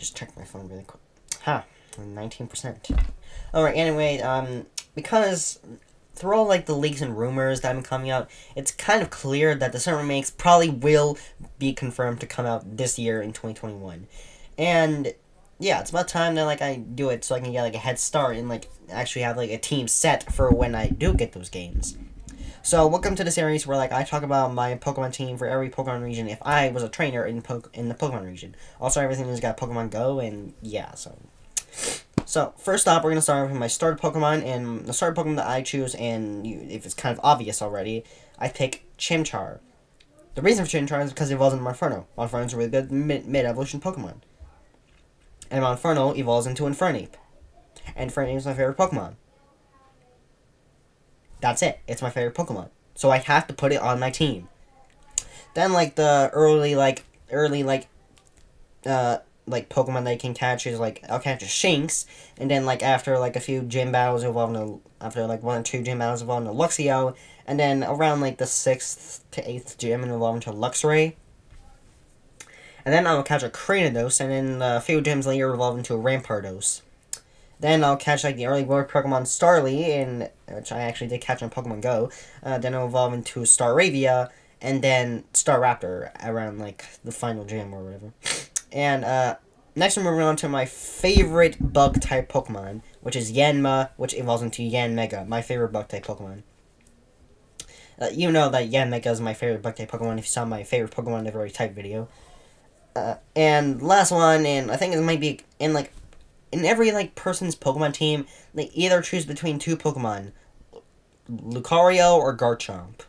just check my phone really quick. Ha, nineteen percent. All right. Anyway, um, because through all like the leaks and rumors that have been coming out, it's kind of clear that the Sinnoh remakes probably will be confirmed to come out this year in twenty twenty one, and yeah, it's about time that like I do it so I can get like a head start and like actually have like a team set for when I do get those games. So welcome to the series where like I talk about my Pokemon team for every Pokemon region if I was a trainer in po- in the Pokemon region. Also everything has got Pokemon Go and yeah, so so first off we're gonna start with my starter Pokemon and the starter Pokemon that I choose and you, if it's kind of obvious already, I pick Chimchar. The reason for Chimchar is because it evolves into Monferno. Is a really good mid, mid evolution Pokemon. And Monferno evolves into Infernape. And Infernape is my favorite Pokemon. That's it. It's my favorite Pokemon. So I have to put it on my team. Then like the early like early like uh like Pokemon that you can catch is like I'll catch a Shinx, and then like after like a few gym battles evolve into after like one or two gym battles evolve into Luxio, and then around like the sixth to eighth gym and evolve into Luxray. And then I'll catch a Cranidos, and then a few gyms later evolve into a Rampardos. Then I'll catch like the early world Pokemon Starly, in which I actually did catch on Pokemon Go. Uh, then I'll evolve into Staravia, and then Staraptor around like the final gym or whatever. And uh, next we're moving on to my favorite bug type Pokemon, which is Yanma, which evolves into Yanmega, my favorite bug type Pokemon. Uh, you know that Yanmega is my favorite bug type Pokemon if you saw my favorite Pokemon every type video. Uh, and last one, and I think it might be in like in every like person's Pokemon team, they either choose between two Pokemon, Lucario or Garchomp.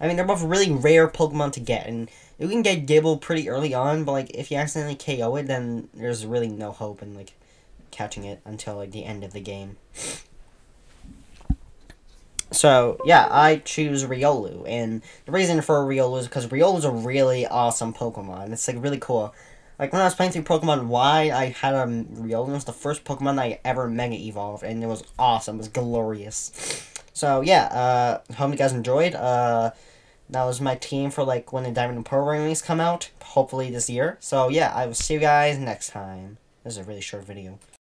I mean, they're both really rare Pokemon to get, and you can get Gible pretty early on, but like if you accidentally KO it, then there's really no hope in like catching it until like the end of the game. So yeah, I choose Riolu, and the reason for Riolu is because Riolu is a really awesome Pokemon. It's like really cool. Like when I was playing through Pokemon Y, I had a Riolu. It was the first Pokemon I ever Mega Evolved, and it was awesome. It was glorious. So yeah, uh, hope you guys enjoyed. Uh, that was my team for like when the Diamond and Pearl release come out, hopefully this year. So yeah, I will see you guys next time. This is a really short video.